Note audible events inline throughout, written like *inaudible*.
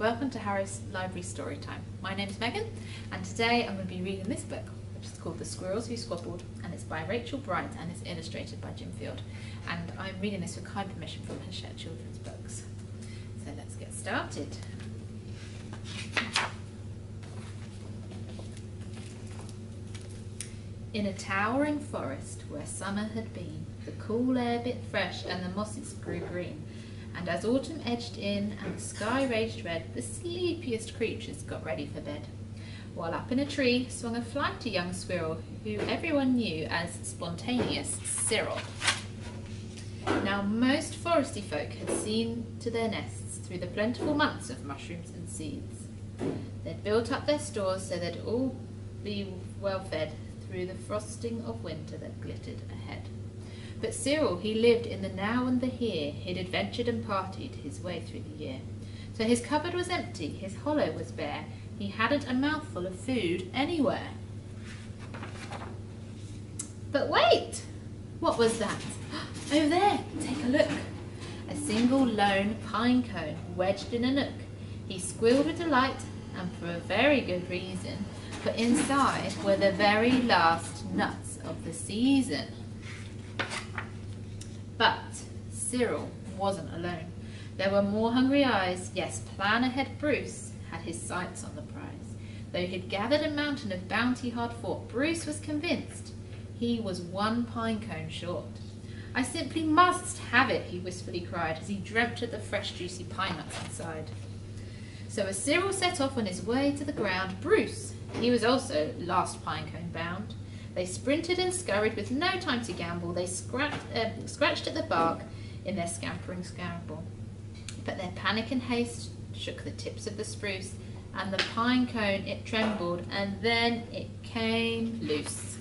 Welcome to Harrow's Library Storytime. My name's Megan and today I'm going to be reading this book which is called The Squirrels Who Squabbled and it's by Rachel Bright and it's illustrated by Jim Field and I'm reading this with kind permission from Hachette Children's Books. So let's get started. In a towering forest where summer had been, the cool air bit fresh and the mosses grew green and as autumn edged in and the sky raged red, the sleepiest creatures got ready for bed. While up in a tree swung a flighty young squirrel who everyone knew as spontaneous Cyril. Now most foresty folk had seen to their nests through the plentiful months of mushrooms and seeds. They'd built up their stores so they'd all be well fed through the frosting of winter that glittered ahead. But Cyril, he lived in the now and the here. He'd adventured and partied his way through the year. So his cupboard was empty, his hollow was bare. He hadn't a mouthful of food anywhere. But wait! What was that? *gasps* Over there, take a look. A single lone pine cone wedged in a nook. He squealed with delight, and for a very good reason, for inside were the very last nuts of the season. But Cyril wasn't alone. There were more hungry eyes. Yes, plan ahead Bruce had his sights on the prize. Though he'd gathered a mountain of bounty hard fought, Bruce was convinced he was one pine cone short. I simply must have it, he wistfully cried as he dreamt of the fresh juicy pine nuts inside. So as Cyril set off on his way to the ground, Bruce, he was also last pine cone bound, they sprinted and scurried with no time to gamble. They scratched, uh, scratched at the bark in their scampering scramble. But their panic and haste shook the tips of the spruce, and the pine cone it trembled, and then it came loose.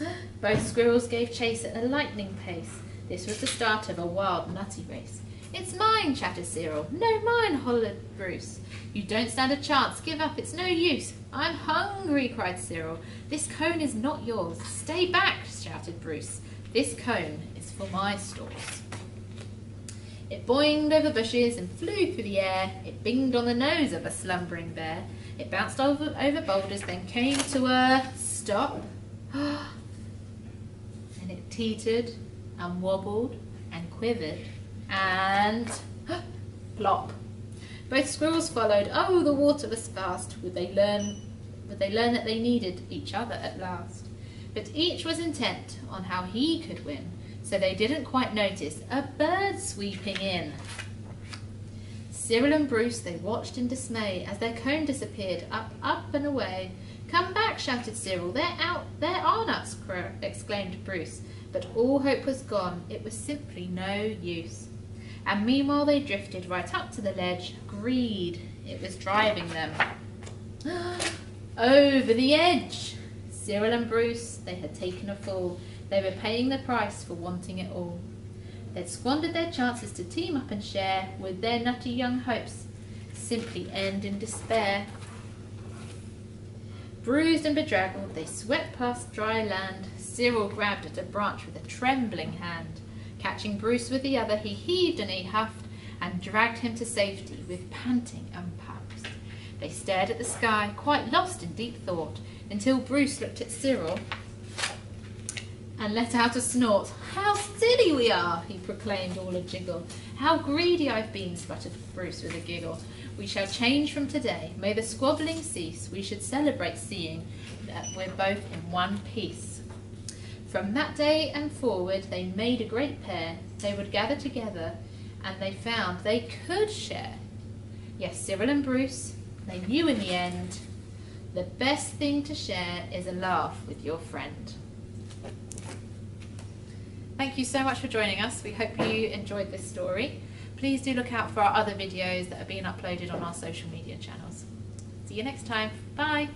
*gasps* Both squirrels gave chase at a lightning pace. This was the start of a wild, nutty race. It's mine, chattered Cyril. No, mine, hollered Bruce. You don't stand a chance. Give up. It's no use. I'm hungry, cried Cyril. This cone is not yours. Stay back, shouted Bruce. This cone is for my stores. It boinged over bushes and flew through the air. It binged on the nose of a slumbering bear. It bounced over, over boulders, then came to a stop. *gasps* and it teetered and wobbled and quivered and *gasps* plop. Both squirrels followed. Oh, the water was fast. Would they learn? Would they learn that they needed each other at last? But each was intent on how he could win, so they didn't quite notice a bird sweeping in. Cyril and Bruce, they watched in dismay as their cone disappeared up, up and away. Come back, shouted Cyril. They're out. There are nuts, exclaimed Bruce. But all hope was gone. It was simply no use and meanwhile they drifted right up to the ledge. Greed, it was driving them. *gasps* Over the edge! Cyril and Bruce, they had taken a fall. They were paying the price for wanting it all. They'd squandered their chances to team up and share with their nutty young hopes, simply end in despair. Bruised and bedraggled, they swept past dry land. Cyril grabbed at a branch with a trembling hand. Catching Bruce with the other, he heaved and he huffed and dragged him to safety with panting and puffs. They stared at the sky, quite lost in deep thought, until Bruce looked at Cyril and let out a snort. How silly we are, he proclaimed all a jiggle. How greedy I've been, sputtered Bruce with a giggle. We shall change from today. May the squabbling cease. We should celebrate seeing that we're both in one piece. From that day and forward, they made a great pair. They would gather together, and they found they could share. Yes, Cyril and Bruce, they knew in the end the best thing to share is a laugh with your friend. Thank you so much for joining us. We hope you enjoyed this story. Please do look out for our other videos that are being uploaded on our social media channels. See you next time. Bye.